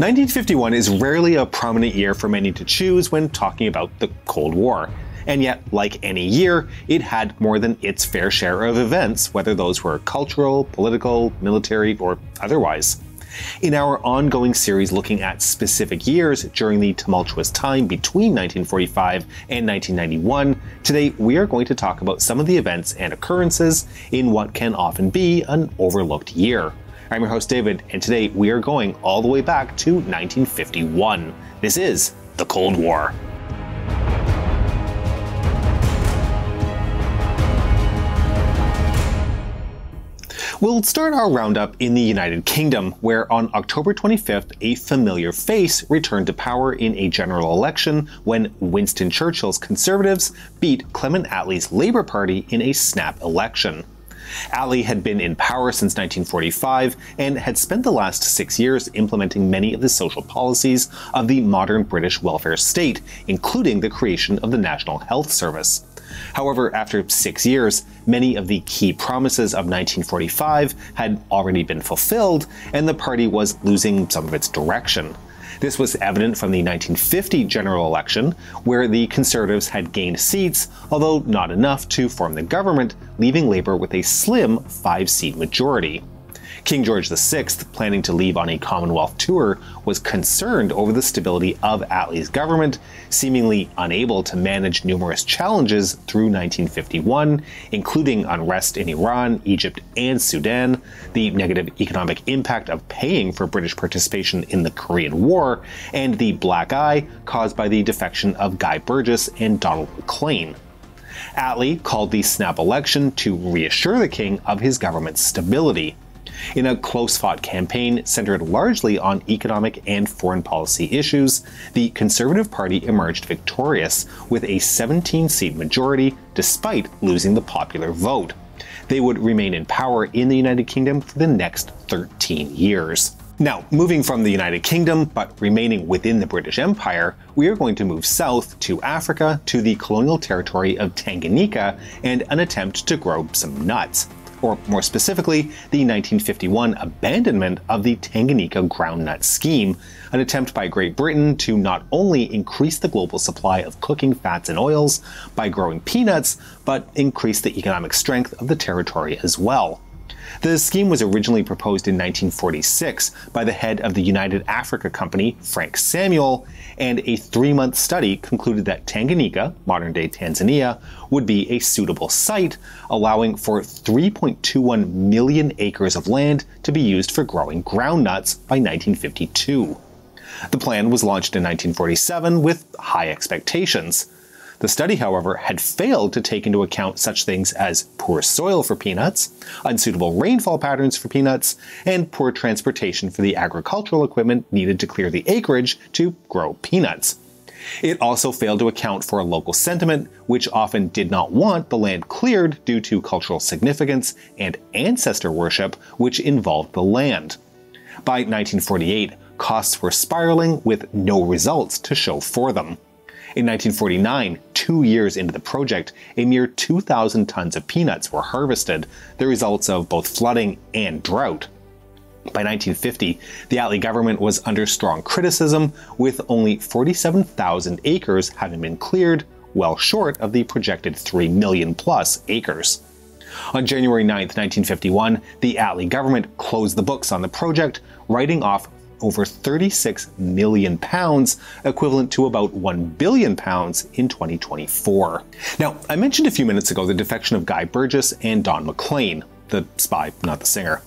1951 is rarely a prominent year for many to choose when talking about the Cold War. And yet, like any year, it had more than its fair share of events, whether those were cultural, political, military, or otherwise. In our ongoing series looking at specific years during the tumultuous time between 1945 and 1991, today we are going to talk about some of the events and occurrences in what can often be an overlooked year. I'm your host, David, and today we are going all the way back to 1951. This is the Cold War. We'll start our roundup in the United Kingdom, where on October 25th, a familiar face returned to power in a general election when Winston Churchill's Conservatives beat Clement Attlee's Labour Party in a snap election. Attlee had been in power since 1945 and had spent the last six years implementing many of the social policies of the modern British welfare state, including the creation of the National Health Service. However, after six years, many of the key promises of 1945 had already been fulfilled, and the party was losing some of its direction. This was evident from the 1950 general election, where the Conservatives had gained seats, although not enough to form the government, leaving Labour with a slim five seat majority. King George VI, planning to leave on a Commonwealth tour, was concerned over the stability of Attlee's government, seemingly unable to manage numerous challenges through 1951, including unrest in Iran, Egypt, and Sudan, the negative economic impact of paying for British participation in the Korean War, and the black eye caused by the defection of Guy Burgess and Donald Maclean. Attlee called the snap election to reassure the king of his government's stability in a close fought campaign centered largely on economic and foreign policy issues, the Conservative Party emerged victorious with a 17 seat majority despite losing the popular vote. They would remain in power in the United Kingdom for the next 13 years. Now, moving from the United Kingdom, but remaining within the British Empire, we are going to move south to Africa to the colonial territory of Tanganyika and an attempt to grow some nuts or more specifically, the 1951 abandonment of the Tanganyika groundnut scheme, an attempt by Great Britain to not only increase the global supply of cooking fats and oils by growing peanuts, but increase the economic strength of the territory as well. The scheme was originally proposed in 1946 by the head of the United Africa Company, Frank Samuel, and a three month study concluded that Tanganyika, modern day Tanzania, would be a suitable site, allowing for 3.21 million acres of land to be used for growing groundnuts by 1952. The plan was launched in 1947 with high expectations. The study, however, had failed to take into account such things as poor soil for peanuts, unsuitable rainfall patterns for peanuts, and poor transportation for the agricultural equipment needed to clear the acreage to grow peanuts. It also failed to account for a local sentiment, which often did not want the land cleared due to cultural significance and ancestor worship, which involved the land. By 1948, costs were spiraling with no results to show for them. In 1949, two years into the project, a mere 2,000 tons of peanuts were harvested, the results of both flooding and drought. By 1950, the Attlee government was under strong criticism, with only 47,000 acres having been cleared, well short of the projected 3 million plus acres. On January 9, 1951, the Attlee government closed the books on the project, writing off over 36 million pounds, equivalent to about 1 billion pounds in 2024. Now, I mentioned a few minutes ago the defection of Guy Burgess and Don Maclean, the spy, not the singer.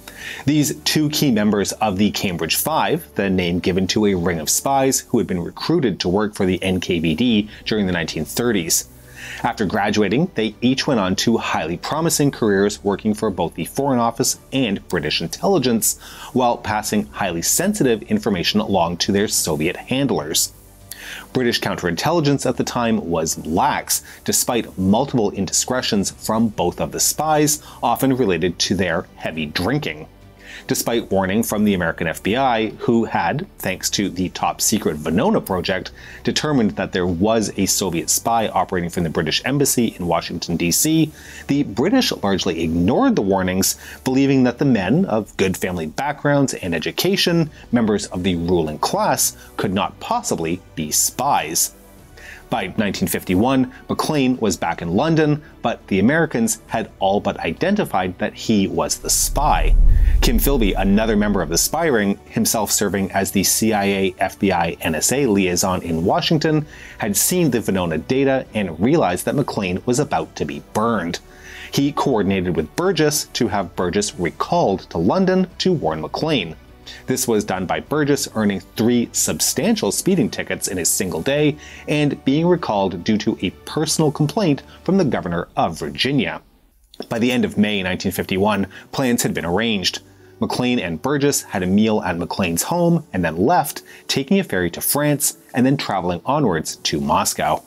These two key members of the Cambridge Five, the name given to a ring of spies who had been recruited to work for the NKVD during the 1930s. After graduating, they each went on to highly promising careers working for both the Foreign Office and British intelligence, while passing highly sensitive information along to their Soviet handlers. British counterintelligence at the time was lax, despite multiple indiscretions from both of the spies, often related to their heavy drinking. Despite warning from the American FBI, who had, thanks to the top secret Venona project, determined that there was a Soviet spy operating from the British Embassy in Washington, D.C., the British largely ignored the warnings, believing that the men of good family backgrounds and education, members of the ruling class, could not possibly be spies. By 1951, Maclean was back in London, but the Americans had all but identified that he was the spy. Kim Philby, another member of the spy ring, himself serving as the CIA, FBI, NSA liaison in Washington, had seen the Venona data and realized that Maclean was about to be burned. He coordinated with Burgess to have Burgess recalled to London to warn Maclean. This was done by Burgess earning three substantial speeding tickets in a single day and being recalled due to a personal complaint from the governor of Virginia. By the end of May 1951, plans had been arranged. Maclean and Burgess had a meal at Maclean's home and then left, taking a ferry to France and then traveling onwards to Moscow.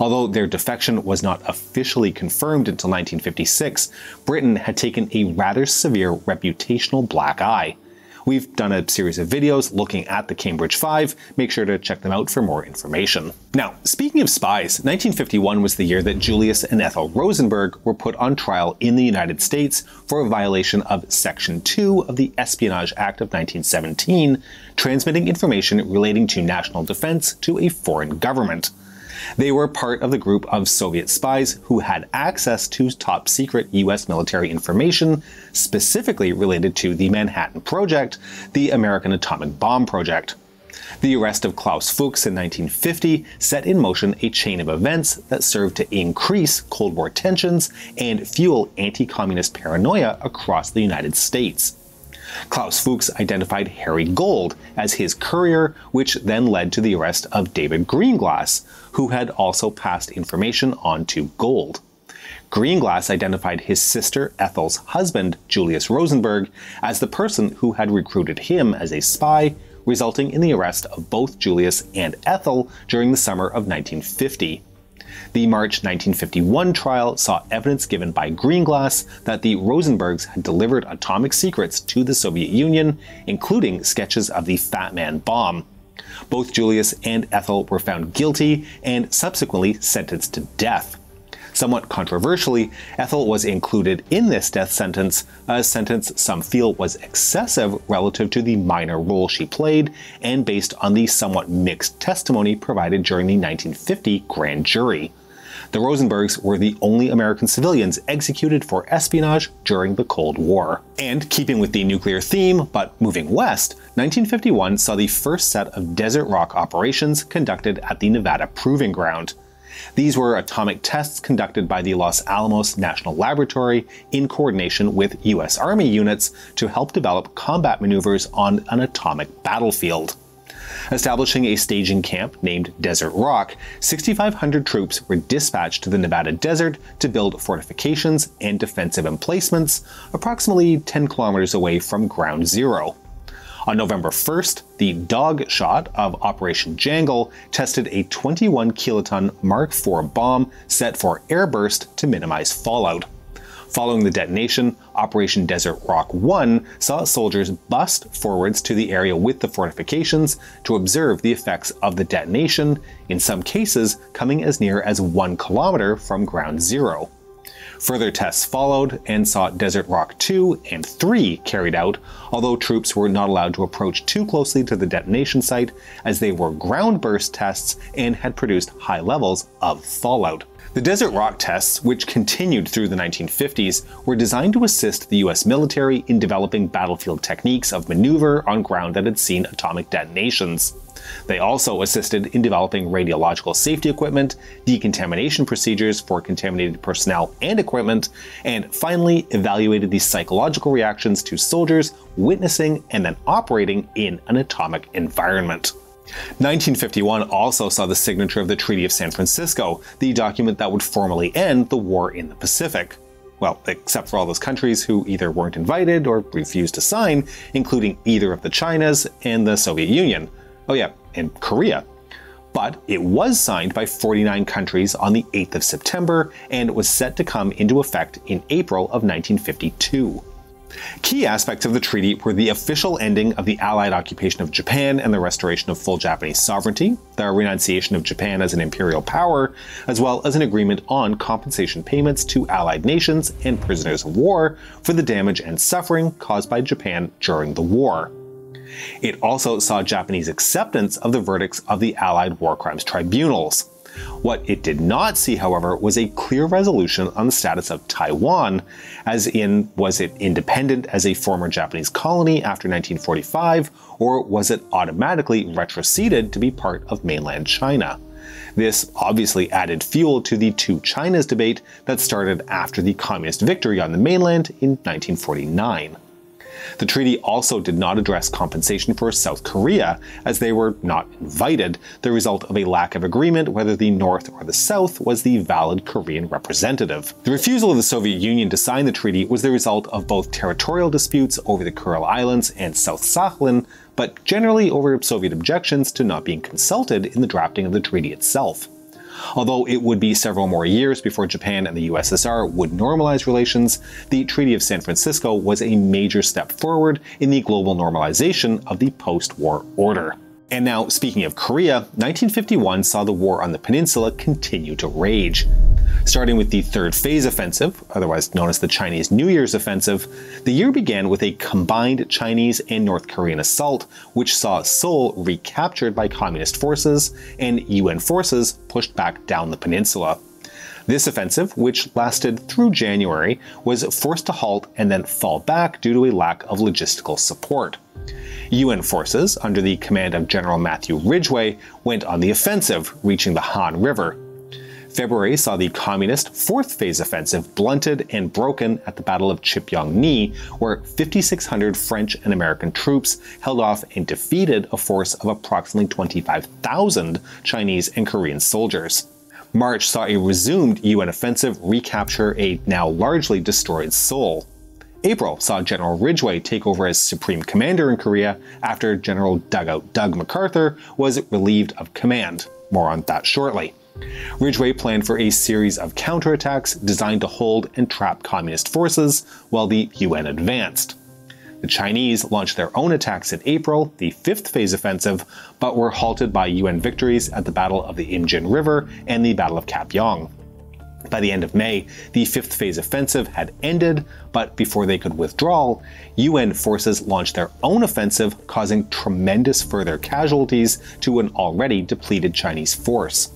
Although their defection was not officially confirmed until 1956, Britain had taken a rather severe reputational black eye. We've done a series of videos looking at the Cambridge Five. Make sure to check them out for more information. Now, speaking of spies, 1951 was the year that Julius and Ethel Rosenberg were put on trial in the United States for a violation of Section 2 of the Espionage Act of 1917, transmitting information relating to national defense to a foreign government. They were part of the group of Soviet spies who had access to top secret US military information, specifically related to the Manhattan Project, the American atomic bomb project. The arrest of Klaus Fuchs in 1950 set in motion a chain of events that served to increase Cold War tensions and fuel anti communist paranoia across the United States. Klaus Fuchs identified Harry Gold as his courier, which then led to the arrest of David Greenglass, who had also passed information on to Gold. Greenglass identified his sister Ethel's husband, Julius Rosenberg, as the person who had recruited him as a spy, resulting in the arrest of both Julius and Ethel during the summer of 1950. The March 1951 trial saw evidence given by Greenglass that the Rosenbergs had delivered atomic secrets to the Soviet Union, including sketches of the Fat Man bomb. Both Julius and Ethel were found guilty and subsequently sentenced to death. Somewhat controversially, Ethel was included in this death sentence, a sentence some feel was excessive relative to the minor role she played, and based on the somewhat mixed testimony provided during the 1950 grand jury. The Rosenbergs were the only American civilians executed for espionage during the Cold War. And keeping with the nuclear theme, but moving west, 1951 saw the first set of desert rock operations conducted at the Nevada Proving Ground. These were atomic tests conducted by the Los Alamos National Laboratory in coordination with US Army units to help develop combat maneuvers on an atomic battlefield. Establishing a staging camp named Desert Rock, 6,500 troops were dispatched to the Nevada desert to build fortifications and defensive emplacements approximately 10 kilometers away from Ground Zero. On November 1st, the dog shot of Operation Jangle tested a 21 kiloton Mark IV bomb set for airburst to minimize fallout. Following the detonation, Operation Desert Rock 1 saw soldiers bust forwards to the area with the fortifications to observe the effects of the detonation, in some cases coming as near as one kilometer from ground zero. Further tests followed and saw Desert Rock 2 and 3 carried out, although troops were not allowed to approach too closely to the detonation site as they were ground burst tests and had produced high levels of fallout. The Desert Rock tests, which continued through the 1950s, were designed to assist the US military in developing battlefield techniques of maneuver on ground that had seen atomic detonations. They also assisted in developing radiological safety equipment, decontamination procedures for contaminated personnel and equipment, and finally evaluated the psychological reactions to soldiers witnessing and then operating in an atomic environment. 1951 also saw the signature of the Treaty of San Francisco, the document that would formally end the war in the Pacific. Well, except for all those countries who either weren't invited or refused to sign, including either of the Chinas and the Soviet Union. Oh, yeah, and Korea. But it was signed by 49 countries on the 8th of September and was set to come into effect in April of 1952. Key aspects of the treaty were the official ending of the Allied occupation of Japan and the restoration of full Japanese sovereignty, the renunciation of Japan as an imperial power, as well as an agreement on compensation payments to Allied nations and prisoners of war for the damage and suffering caused by Japan during the war. It also saw Japanese acceptance of the verdicts of the Allied war crimes tribunals. What it did not see, however, was a clear resolution on the status of Taiwan, as in, was it independent as a former Japanese colony after 1945, or was it automatically retroceded to be part of mainland China? This obviously added fuel to the two Chinas debate that started after the communist victory on the mainland in 1949. The treaty also did not address compensation for South Korea, as they were not invited, the result of a lack of agreement whether the North or the South was the valid Korean representative. The refusal of the Soviet Union to sign the treaty was the result of both territorial disputes over the Kuril Islands and South Sakhalin, but generally over Soviet objections to not being consulted in the drafting of the treaty itself. Although it would be several more years before Japan and the USSR would normalize relations, the Treaty of San Francisco was a major step forward in the global normalization of the post war order. And now, speaking of Korea, 1951 saw the war on the peninsula continue to rage. Starting with the Third Phase Offensive, otherwise known as the Chinese New Year's Offensive, the year began with a combined Chinese and North Korean assault, which saw Seoul recaptured by communist forces and UN forces pushed back down the peninsula. This offensive, which lasted through January, was forced to halt and then fall back due to a lack of logistical support. UN forces, under the command of General Matthew Ridgway, went on the offensive, reaching the Han River. February saw the communist fourth phase offensive blunted and broken at the Battle of Chipyong-ni, where 5,600 French and American troops held off and defeated a force of approximately 25,000 Chinese and Korean soldiers. March saw a resumed UN offensive recapture a now largely destroyed Seoul. April saw General Ridgway take over as Supreme Commander in Korea after General Dugout Doug MacArthur was relieved of command. More on that shortly. Ridgway planned for a series of counterattacks designed to hold and trap communist forces while the UN advanced. The Chinese launched their own attacks in April, the fifth phase offensive, but were halted by UN victories at the Battle of the Imjin River and the Battle of Kapyong. By the end of May, the fifth phase offensive had ended, but before they could withdraw, UN forces launched their own offensive, causing tremendous further casualties to an already depleted Chinese force.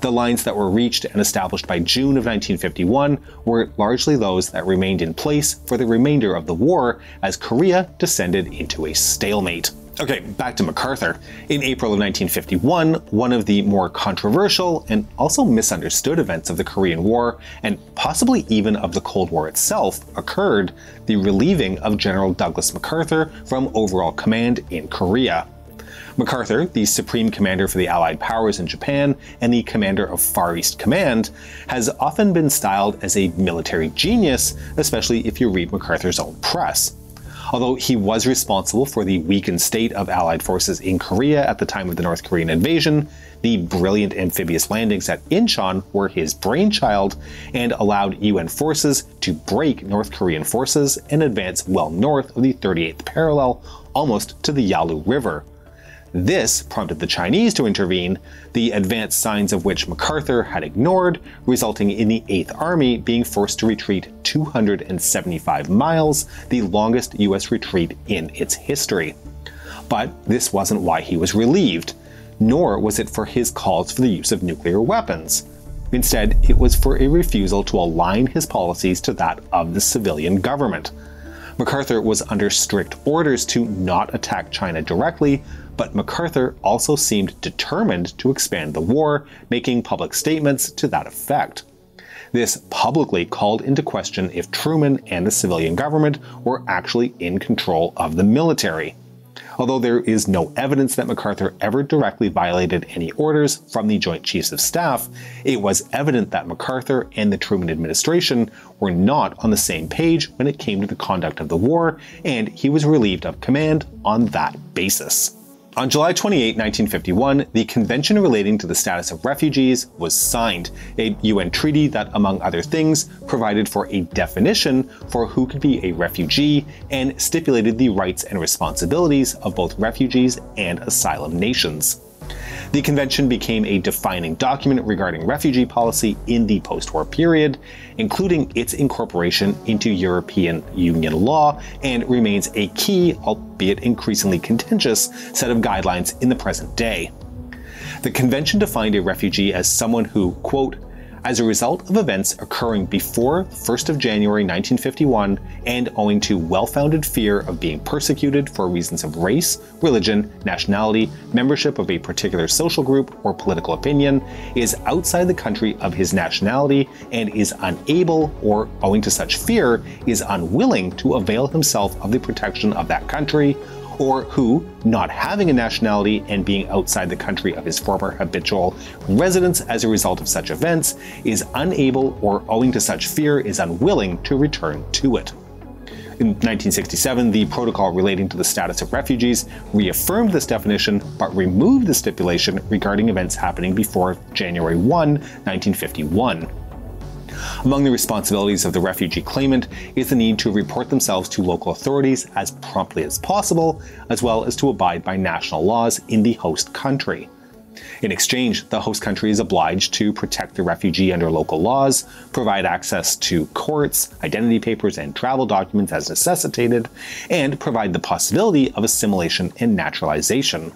The lines that were reached and established by June of 1951 were largely those that remained in place for the remainder of the war as Korea descended into a stalemate. Okay, back to MacArthur. In April of 1951, one of the more controversial and also misunderstood events of the Korean War, and possibly even of the Cold War itself, occurred the relieving of General Douglas MacArthur from overall command in Korea. MacArthur, the Supreme Commander for the Allied powers in Japan and the commander of Far East Command, has often been styled as a military genius, especially if you read MacArthur's own press. Although he was responsible for the weakened state of Allied forces in Korea at the time of the North Korean invasion, the brilliant amphibious landings at Incheon were his brainchild and allowed UN forces to break North Korean forces and advance well north of the 38th parallel, almost to the Yalu River, this prompted the Chinese to intervene, the advanced signs of which MacArthur had ignored, resulting in the 8th Army being forced to retreat 275 miles, the longest US retreat in its history. But this wasn't why he was relieved, nor was it for his calls for the use of nuclear weapons. Instead, it was for a refusal to align his policies to that of the civilian government. MacArthur was under strict orders to not attack China directly, but MacArthur also seemed determined to expand the war, making public statements to that effect. This publicly called into question if Truman and the civilian government were actually in control of the military. Although there is no evidence that MacArthur ever directly violated any orders from the Joint Chiefs of Staff, it was evident that MacArthur and the Truman administration were not on the same page when it came to the conduct of the war, and he was relieved of command on that basis. On July 28, 1951, the Convention relating to the status of refugees was signed, a UN treaty that, among other things, provided for a definition for who could be a refugee and stipulated the rights and responsibilities of both refugees and asylum nations. The convention became a defining document regarding refugee policy in the post war period, including its incorporation into European Union law, and remains a key, albeit increasingly contentious, set of guidelines in the present day. The convention defined a refugee as someone who, quote, as a result of events occurring before 1st of January 1951 and owing to well-founded fear of being persecuted for reasons of race, religion, nationality, membership of a particular social group, or political opinion, is outside the country of his nationality and is unable, or owing to such fear, is unwilling to avail himself of the protection of that country, or who, not having a nationality and being outside the country of his former habitual residence as a result of such events, is unable or owing to such fear is unwilling to return to it. In 1967, the protocol relating to the status of refugees reaffirmed this definition but removed the stipulation regarding events happening before January 1, 1951. Among the responsibilities of the refugee claimant is the need to report themselves to local authorities as promptly as possible, as well as to abide by national laws in the host country. In exchange, the host country is obliged to protect the refugee under local laws, provide access to courts, identity papers, and travel documents as necessitated, and provide the possibility of assimilation and naturalization.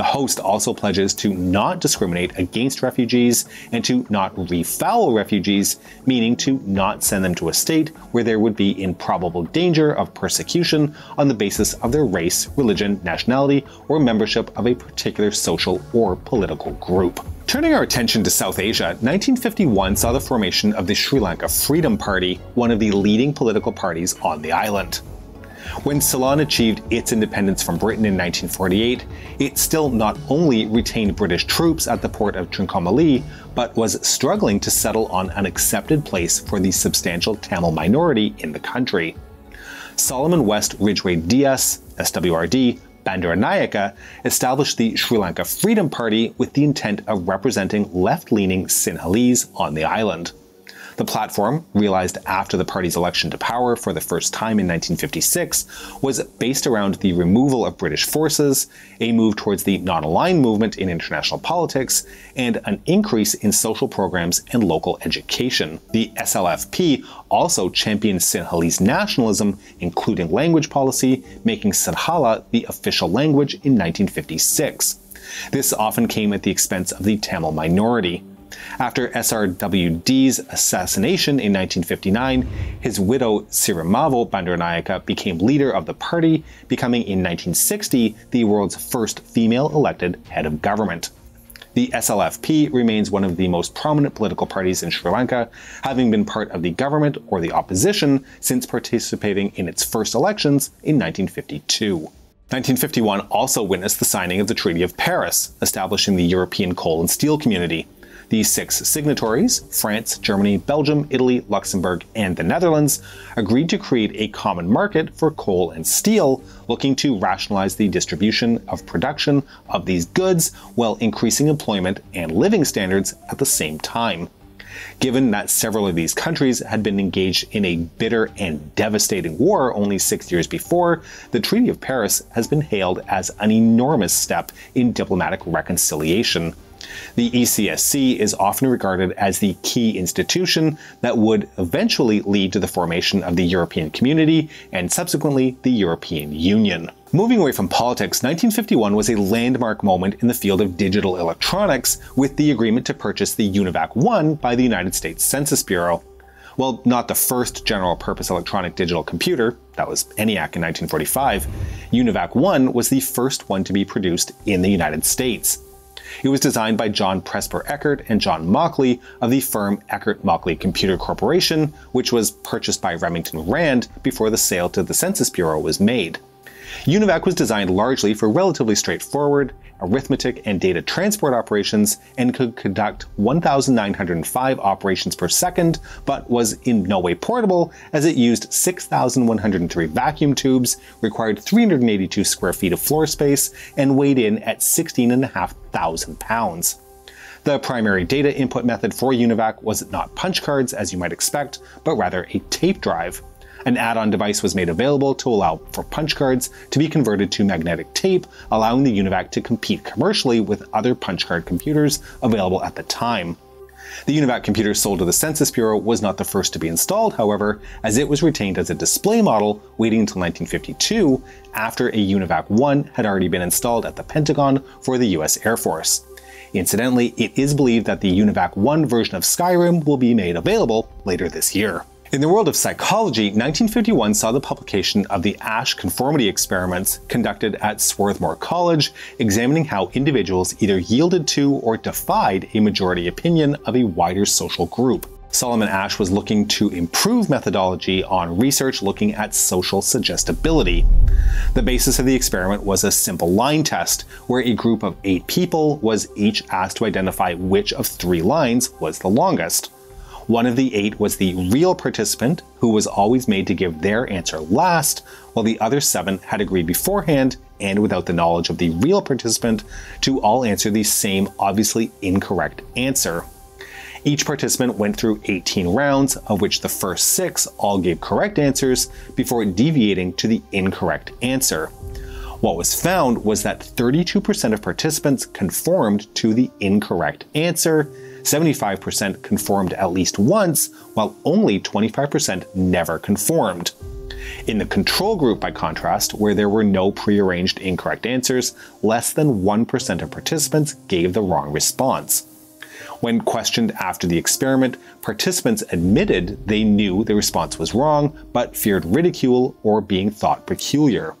The host also pledges to not discriminate against refugees and to not refoul refugees, meaning to not send them to a state where there would be in probable danger of persecution on the basis of their race, religion, nationality, or membership of a particular social or political group. Turning our attention to South Asia, 1951 saw the formation of the Sri Lanka Freedom Party, one of the leading political parties on the island. When Ceylon achieved its independence from Britain in 1948, it still not only retained British troops at the port of Trincomalee, but was struggling to settle on an accepted place for the substantial Tamil minority in the country. Solomon West Ridgway Dias, SWRD, Bandaranaike established the Sri Lanka Freedom Party with the intent of representing left leaning Sinhalese on the island. The platform, realized after the party's election to power for the first time in 1956, was based around the removal of British forces, a move towards the non aligned movement in international politics, and an increase in social programs and local education. The SLFP also championed Sinhalese nationalism, including language policy, making Sinhala the official language in 1956. This often came at the expense of the Tamil minority. After SRWD's assassination in 1959, his widow Sirimavo Bandaranaike became leader of the party, becoming in 1960 the world's first female elected head of government. The SLFP remains one of the most prominent political parties in Sri Lanka, having been part of the government or the opposition since participating in its first elections in 1952. 1951 also witnessed the signing of the Treaty of Paris, establishing the European coal and steel community. The six signatories, France, Germany, Belgium, Italy, Luxembourg, and the Netherlands, agreed to create a common market for coal and steel, looking to rationalize the distribution of production of these goods while increasing employment and living standards at the same time. Given that several of these countries had been engaged in a bitter and devastating war only six years before, the Treaty of Paris has been hailed as an enormous step in diplomatic reconciliation. The ECSC is often regarded as the key institution that would eventually lead to the formation of the European Community and subsequently the European Union. Moving away from politics, 1951 was a landmark moment in the field of digital electronics with the agreement to purchase the UNIVAC 1 by the United States Census Bureau. Well, not the first general purpose electronic digital computer, that was ENIAC in 1945, UNIVAC 1 was the first one to be produced in the United States. It was designed by John Presper Eckert and John Mauchly of the firm Eckert Mauchly Computer Corporation, which was purchased by Remington Rand before the sale to the Census Bureau was made. UNIVAC was designed largely for relatively straightforward arithmetic and data transport operations and could conduct 1,905 operations per second, but was in no way portable as it used 6,103 vacuum tubes, required 382 square feet of floor space, and weighed in at 16,500 pounds. The primary data input method for UNIVAC was not punch cards, as you might expect, but rather a tape drive. An add-on device was made available to allow for punch cards to be converted to magnetic tape, allowing the UNIVAC to compete commercially with other punch card computers available at the time. The UNIVAC computer sold to the Census Bureau was not the first to be installed, however, as it was retained as a display model waiting until 1952, after a UNIVAC 1 had already been installed at the Pentagon for the US Air Force. Incidentally, it is believed that the UNIVAC 1 version of Skyrim will be made available later this year. In the world of psychology, 1951 saw the publication of the Asch conformity experiments conducted at Swarthmore College, examining how individuals either yielded to or defied a majority opinion of a wider social group. Solomon Asch was looking to improve methodology on research looking at social suggestibility. The basis of the experiment was a simple line test, where a group of eight people was each asked to identify which of three lines was the longest. One of the eight was the real participant, who was always made to give their answer last, while the other seven had agreed beforehand, and without the knowledge of the real participant, to all answer the same obviously incorrect answer. Each participant went through 18 rounds, of which the first six all gave correct answers before deviating to the incorrect answer. What was found was that 32% of participants conformed to the incorrect answer, 75% conformed at least once, while only 25% never conformed. In the control group, by contrast, where there were no prearranged incorrect answers, less than 1% of participants gave the wrong response. When questioned after the experiment, participants admitted they knew the response was wrong, but feared ridicule or being thought peculiar.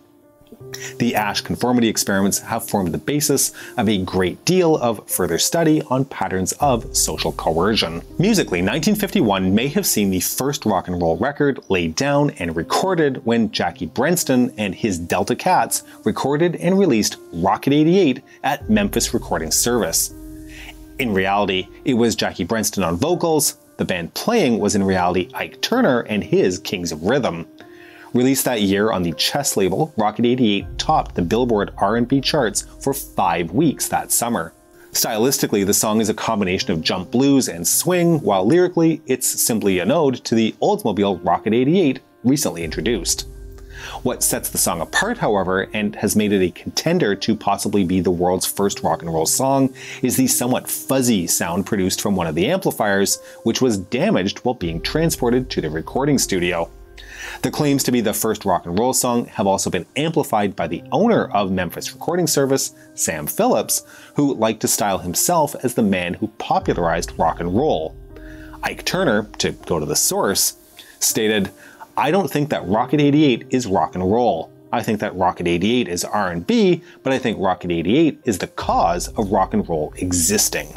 The Asch conformity experiments have formed the basis of a great deal of further study on patterns of social coercion. Musically, 1951 may have seen the first rock and roll record laid down and recorded when Jackie Brenston and his Delta Cats recorded and released Rocket 88 at Memphis Recording Service. In reality, it was Jackie Brenston on vocals, the band playing was in reality Ike Turner and his Kings of Rhythm. Released that year on the Chess label, Rocket 88 topped the Billboard R&B charts for five weeks that summer. Stylistically, the song is a combination of jump blues and swing, while lyrically, it's simply an ode to the Oldsmobile Rocket 88 recently introduced. What sets the song apart, however, and has made it a contender to possibly be the world's first rock and roll song, is the somewhat fuzzy sound produced from one of the amplifiers, which was damaged while being transported to the recording studio. The claims to be the first rock and roll song have also been amplified by the owner of Memphis Recording Service, Sam Phillips, who liked to style himself as the man who popularized rock and roll. Ike Turner, to go to the source, stated, I don't think that Rocket 88 is rock and roll. I think that Rocket 88 is R&B, but I think Rocket 88 is the cause of rock and roll existing.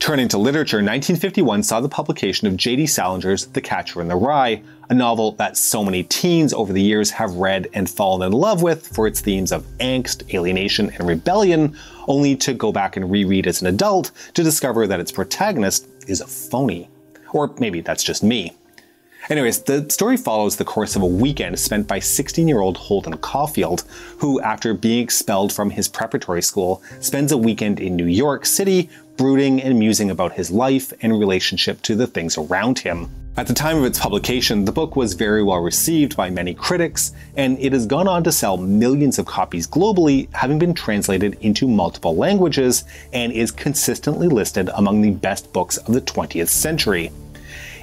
Turning to literature, 1951 saw the publication of J.D. Salinger's The Catcher in the Rye, a novel that so many teens over the years have read and fallen in love with for its themes of angst, alienation, and rebellion, only to go back and reread as an adult to discover that its protagonist is a phony. Or maybe that's just me. Anyways, the story follows the course of a weekend spent by 16 year old Holden Caulfield, who, after being expelled from his preparatory school, spends a weekend in New York City brooding and musing about his life and relationship to the things around him. At the time of its publication, the book was very well received by many critics, and it has gone on to sell millions of copies globally, having been translated into multiple languages, and is consistently listed among the best books of the 20th century.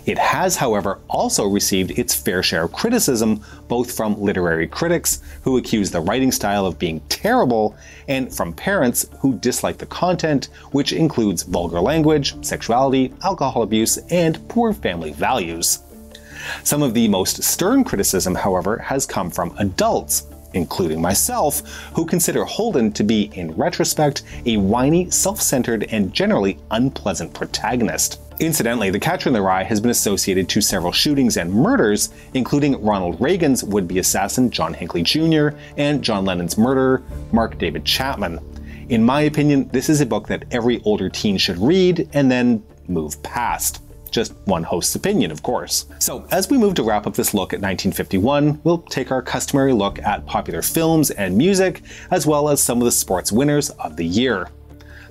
It has, however, also received its fair share of criticism, both from literary critics who accuse the writing style of being terrible, and from parents who dislike the content, which includes vulgar language, sexuality, alcohol abuse, and poor family values. Some of the most stern criticism, however, has come from adults, including myself, who consider Holden to be, in retrospect, a whiny, self centered, and generally unpleasant protagonist. Incidentally, The Catcher in the Rye has been associated to several shootings and murders, including Ronald Reagan's would be assassin John Hinckley Jr. and John Lennon's murderer Mark David Chapman. In my opinion, this is a book that every older teen should read and then move past. Just one host's opinion, of course. So, as we move to wrap up this look at 1951, we'll take our customary look at popular films and music, as well as some of the sports winners of the year.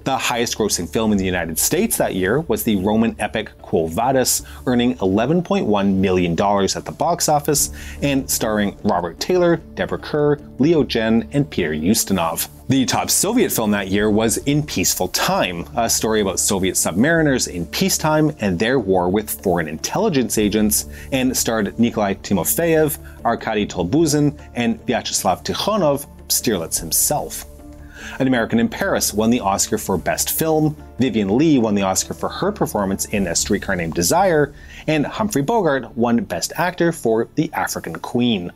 The highest grossing film in the United States that year was the Roman epic Quo Vadis, earning $11.1 million at the box office and starring Robert Taylor, Deborah Kerr, Leo Genn, and Peter Ustinov. The top Soviet film that year was In Peaceful Time, a story about Soviet submariners in peacetime and their war with foreign intelligence agents, and starred Nikolai Timofeyev, Arkady Tolbuzin, and Vyacheslav Tikhonov, Stirlitz himself. An American in Paris won the Oscar for Best Film, Vivien Leigh won the Oscar for her performance in A Streetcar Named Desire, and Humphrey Bogart won Best Actor for The African Queen.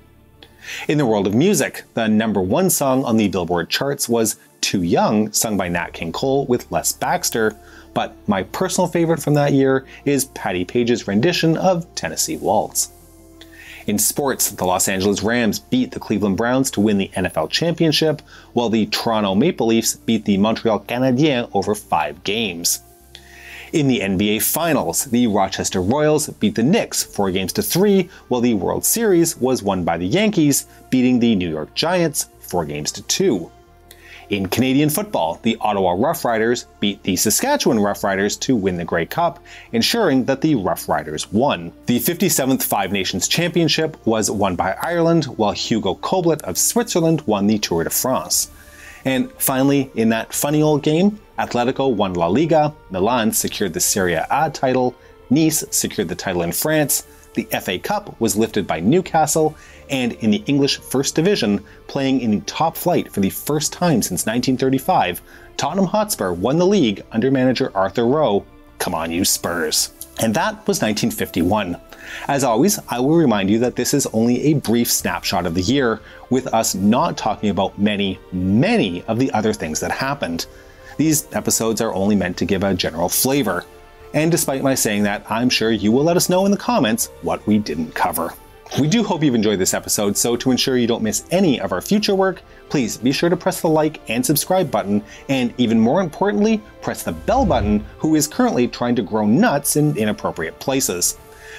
In the world of music, the number one song on the Billboard charts was Too Young, sung by Nat King Cole with Les Baxter, but my personal favorite from that year is Patti Page's rendition of Tennessee Waltz. In sports, the Los Angeles Rams beat the Cleveland Browns to win the NFL championship, while the Toronto Maple Leafs beat the Montreal Canadiens over five games. In the NBA Finals, the Rochester Royals beat the Knicks 4 games to 3, while the World Series was won by the Yankees, beating the New York Giants 4 games to 2. In Canadian football, the Ottawa Roughriders beat the Saskatchewan Roughriders to win the Grey Cup, ensuring that the Roughriders won. The 57th Five Nations Championship was won by Ireland, while Hugo Koblet of Switzerland won the Tour de France. And finally, in that funny old game, Atletico won La Liga, Milan secured the Serie A title, Nice secured the title in France, the FA Cup was lifted by Newcastle, and in the English First Division, playing in the top flight for the first time since 1935, Tottenham Hotspur won the league under manager Arthur Rowe. Come on, you Spurs. And that was 1951. As always, I will remind you that this is only a brief snapshot of the year, with us not talking about many, many of the other things that happened. These episodes are only meant to give a general flavor. And despite my saying that, I'm sure you will let us know in the comments what we didn't cover. We do hope you've enjoyed this episode, so to ensure you don't miss any of our future work, please be sure to press the like and subscribe button, and even more importantly, press the bell button, who is currently trying to grow nuts in inappropriate places.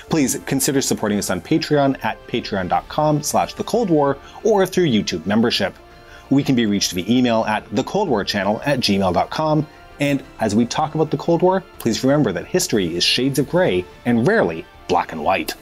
Please consider supporting us on Patreon at patreon.com slash the Cold War or through YouTube membership. We can be reached via email at thecoldwarchannel at gmail.com and as we talk about the Cold War, please remember that history is shades of gray and rarely black and white.